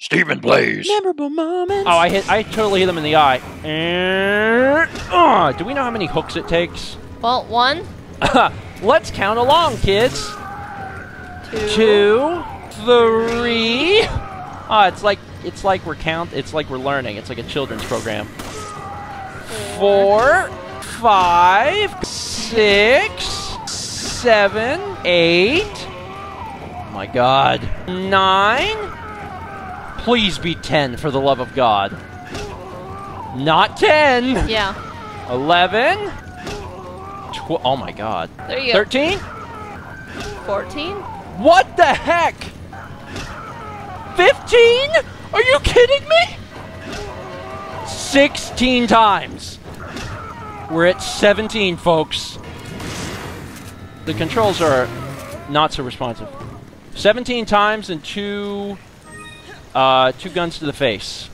StephenPlays. Memorable moments. Oh, I hit. I totally hit them in the eye. And, uh, do we know how many hooks it takes? Well, one, Let's count along, kids. two, Two, three. Ah, it's like it's like we're count. It's like we're learning. It's like a children's program. Four, five, six, seven, eight. Oh my God. Nine. Please be ten, for the love of God. Not ten. Yeah. Eleven. Tw- oh my God. There you go. Thirteen. 14? What the heck? 15? Are you kidding me? 16 times. We're at 17, folks. The controls are not so responsive. 17 times and two uh, two guns to the face.